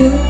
you.